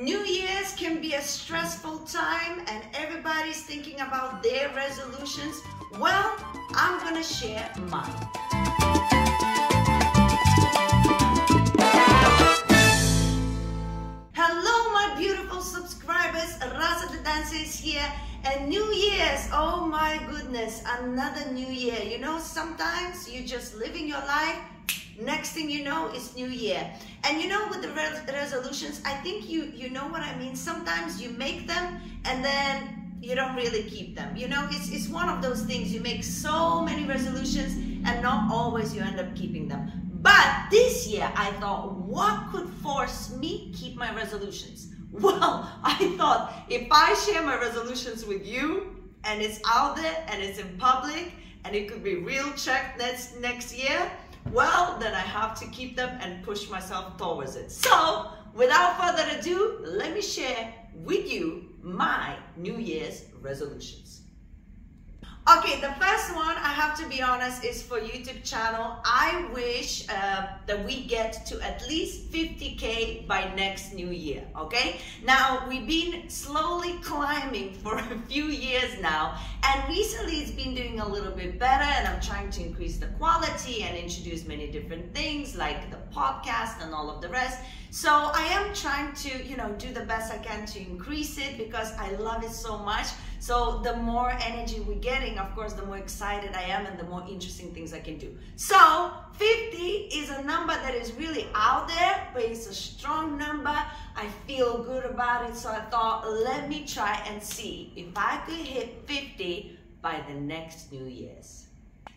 New Year's can be a stressful time and everybody's thinking about their resolutions. Well, I'm gonna share mine. Hello, my beautiful subscribers. Rasa the Dancer is here. And New Year's, oh my goodness, another new year. You know, sometimes you're just living your life next thing you know it's new year. And you know with the res resolutions i think you you know what i mean. Sometimes you make them and then you don't really keep them. You know it's, it's one of those things. You make so many resolutions and not always you end up keeping them. But this year i thought what could force me keep my resolutions? Well i thought if i share my resolutions with you and it's out there and it's in public and it could be real check next next year well, then I have to keep them and push myself towards it. So, without further ado, let me share with you my New Year's resolutions. Okay, the first one, I have to be honest, is for YouTube channel. I wish uh, that we get to at least 50K by next new year, okay? Now, we've been slowly climbing for a few years now, and recently it's been doing a little bit better, and I'm trying to increase the quality and introduce many different things like the podcast and all of the rest. So I am trying to, you know, do the best I can to increase it because I love it so much. So the more energy we're getting, of course, the more excited I am and the more interesting things I can do. So 50 is a number that is really out there, but it's a strong number. I feel good about it. So I thought, let me try and see if I could hit 50 by the next New Year's.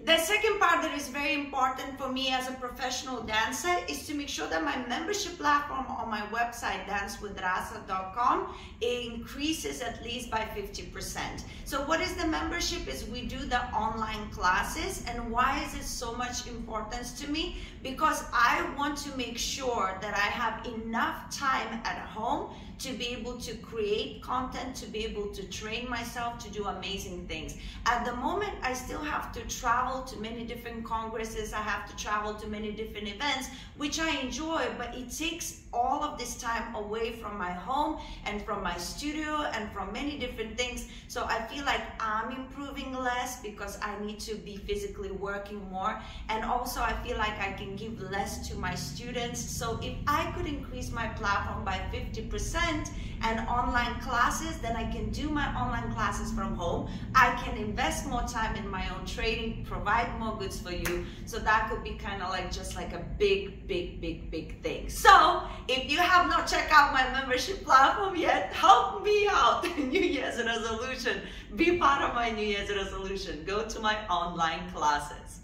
The second part that is very important for me as a professional dancer is to make sure that my membership platform on my website, dancewithrasa.com, increases at least by 50%. So what is the membership is we do the online classes and why is it so much importance to me? Because I want to make sure that I have enough time at home to be able to create content, to be able to train myself to do amazing things. At the moment, I still have to travel to many different congresses. I have to travel to many different events, which I enjoy, but it takes all of this time away from my home and from my studio and from many different things. So I feel like I'm improving less because I need to be physically working more. And also I feel like I can give less to my students. So if I could increase my platform by 50% and online classes, then I can do my online classes from home. I can invest more time in my own trading, provide more goods for you. So that could be kind of like just like a big, big, big, big thing. So if you have not checked out my membership platform yet, help me out. New Year's resolution. Be part of my New Year's resolution. Go to my online classes.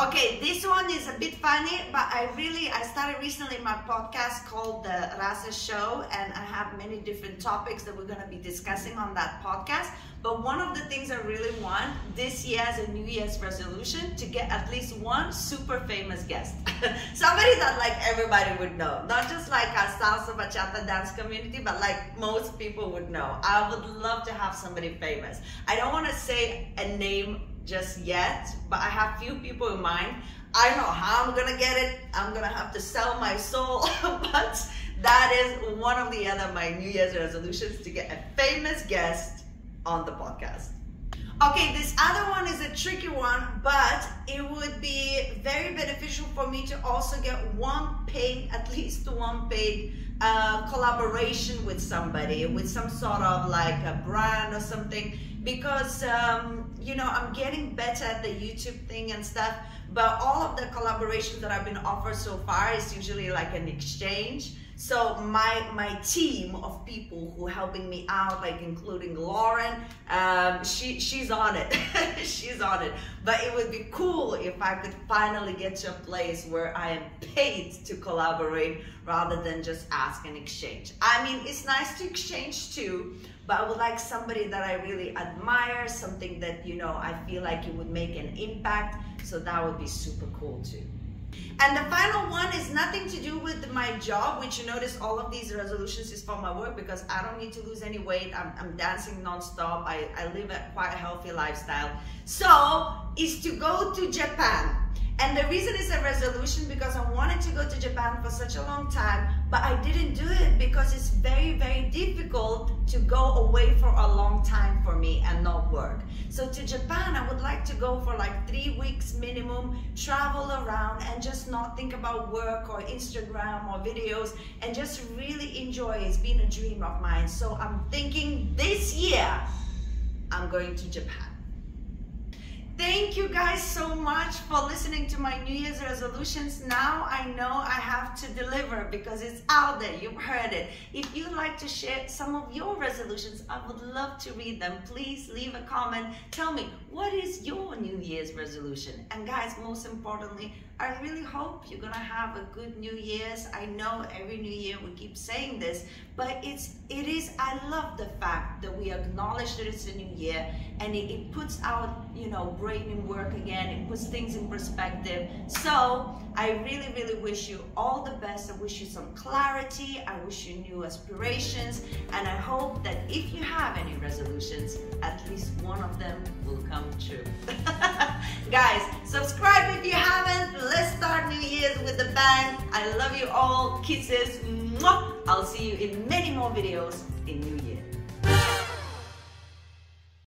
Okay, this one is a bit funny, but I really, I started recently my podcast called The Rasa Show, and I have many different topics that we're going to be discussing on that podcast. But one of the things I really want this year as a New Year's resolution to get at least one super famous guest. Somebody that like everybody would know. Not just like a salsa bachata dance community, but like most people would know. I would love to have somebody famous. I don't want to say a name just yet, but I have few people in mind. I don't know how I'm gonna get it. I'm gonna have to sell my soul, but that is one of the other my New Year's resolutions to get a famous guest on the podcast. Okay, this other one is a tricky one, but it would be very beneficial for me to also get one paid, at least one paid uh, collaboration with somebody, with some sort of like a brand or something, because um, you know I'm getting better at the YouTube thing and stuff. But all of the collaborations that I've been offered so far is usually like an exchange. So my my team of people who helping me out, like including Lauren, um, she she's on it. she's on it. But it would be cool if I could finally get to a place where I am paid to collaborate rather than just ask and exchange. I mean, it's nice to exchange too, but I would like somebody that I really admire, something that you know I feel like it would make an impact. So that would be super cool too. And the final one is nothing to do with my job, which you notice all of these resolutions is for my work because I don't need to lose any weight. I'm, I'm dancing nonstop. I, I live a quite healthy lifestyle. So is to go to Japan. And the reason is a resolution because I wanted to go to Japan for such a long time, but I didn't do it because it's very, very difficult to go away for a long time for me and not work. So to Japan, I would like to go for like three weeks minimum, travel around and just not think about work or Instagram or videos and just really enjoy. It's been a dream of mine. So I'm thinking this year, I'm going to Japan. Thank you guys so much for listening to my New Year's resolutions. Now I know I have to deliver because it's out there. You've heard it. If you'd like to share some of your resolutions, I would love to read them. Please leave a comment. Tell me, what is your New Year's resolution? And guys, most importantly, I really hope you're gonna have a good New Year's. I know every New Year we keep saying this, but it's it is. I love the fact that we acknowledge that it's a new year, and it, it puts our you know brain in work again. It puts things in perspective. So I really really wish you all the best. I wish you some clarity. I wish you new aspirations, and I hope that if you have any resolutions, at least one of them will come true. Guys, subscribe if you haven't. Year's with a bang. I love you all. Kisses. Mwah. I'll see you in many more videos in New Year.